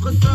votre.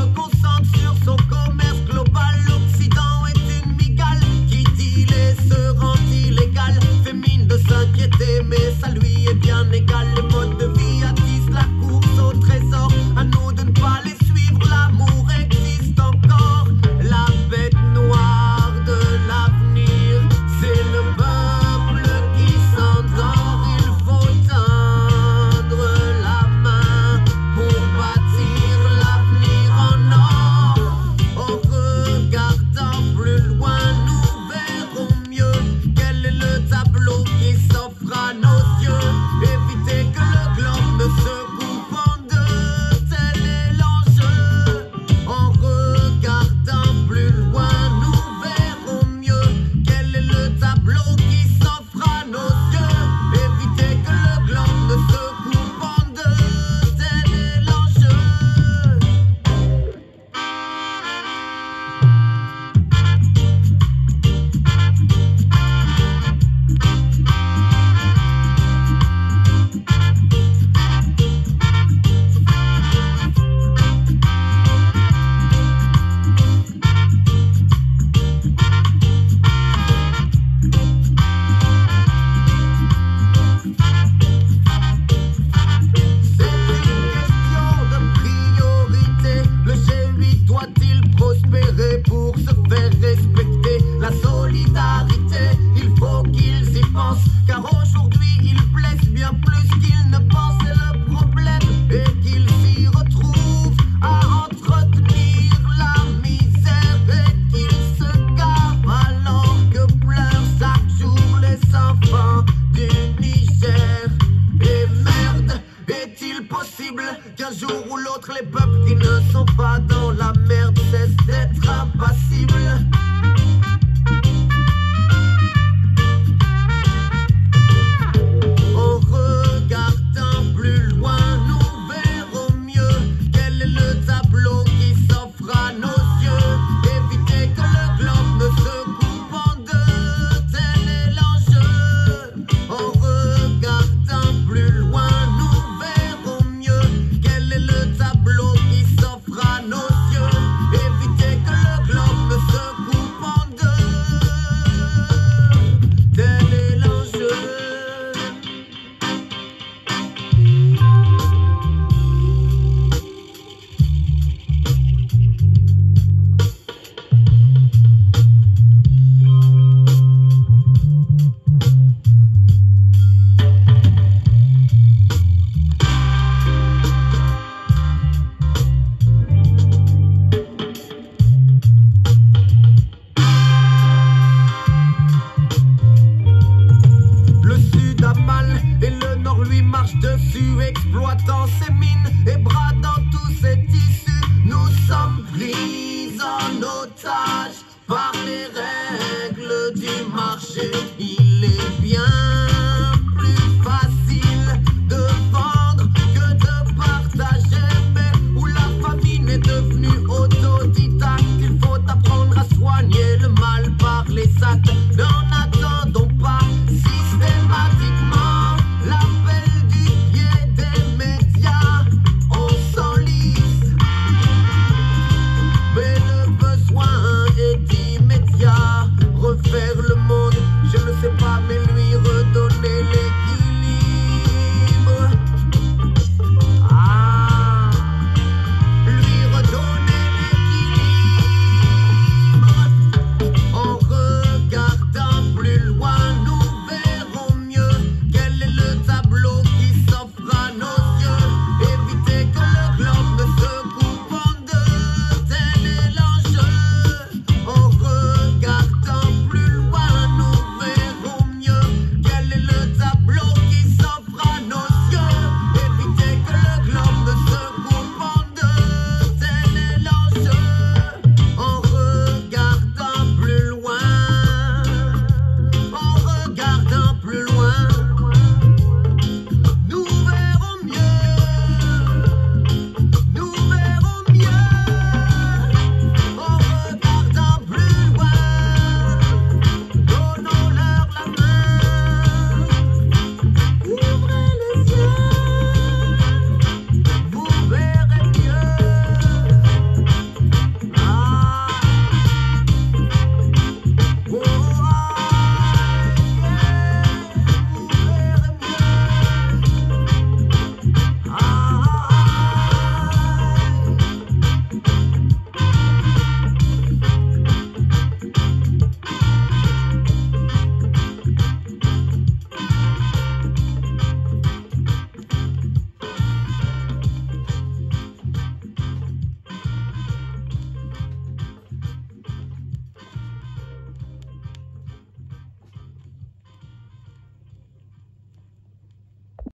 marche dessus, exploitant ses mines et bradant tous ses tissus. Nous sommes pris en otage par les règles du marché.